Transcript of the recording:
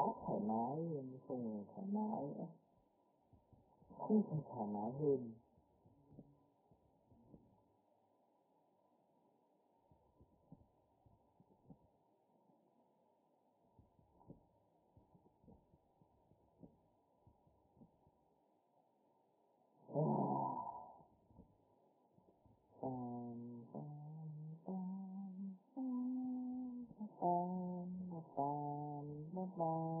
đó thoải mái không thoải mái không thoải mái hơn Bye.